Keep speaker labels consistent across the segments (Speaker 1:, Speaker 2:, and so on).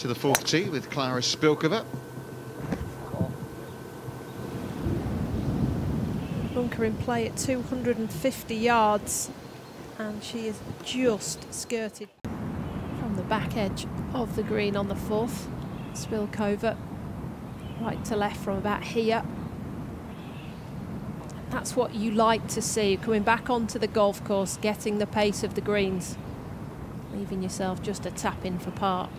Speaker 1: to the fourth tee with Klara Spilkova.
Speaker 2: Bunker in play at 250 yards and she is just skirted from the back edge of the green on the fourth. Spilkova right to left from about here. That's what you like to see, coming back onto the golf course, getting the pace of the greens, leaving yourself just a tap in for par.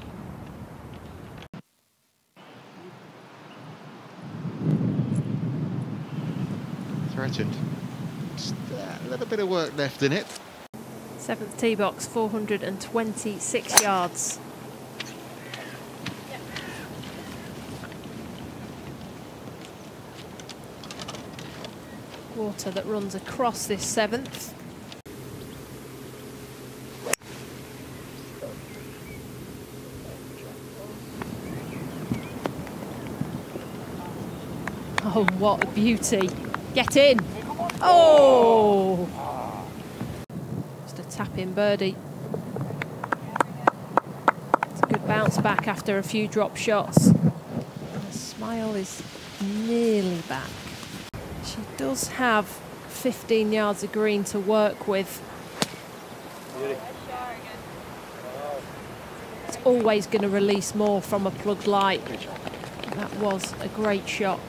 Speaker 1: Threatened. Just uh, a little bit of work left in it.
Speaker 2: Seventh tee box, 426 yards. Water that runs across this seventh. Oh, what a beauty. Get in. Oh! Just a tap in birdie. It's a good bounce back after a few drop shots. The smile is nearly back. She does have 15 yards of green to work with. It's always going to release more from a plugged light. That was a great shot.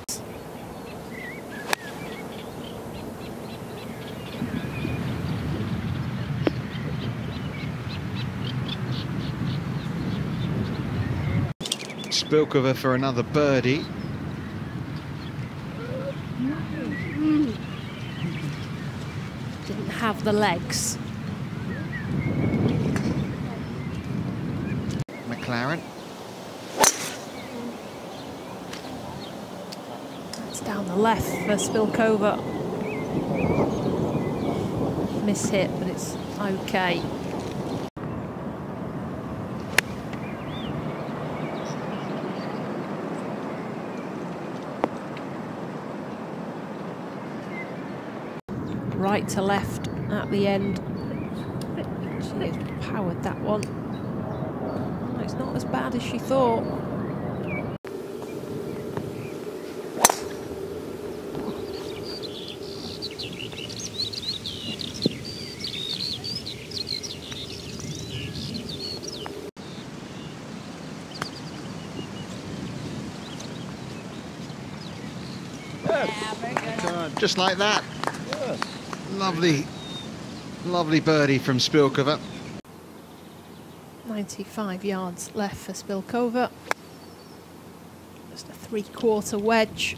Speaker 1: Spilkova for another birdie.
Speaker 2: Didn't have the legs.
Speaker 1: McLaren.
Speaker 2: It's down the left for Spilkova. Miss hit, but it's okay. Right to left at the end. She has powered that one. It's not as bad as she thought.
Speaker 1: Just like that. Lovely, lovely birdie from Spilkova.
Speaker 2: 95 yards left for Spilkova. Just a three quarter wedge.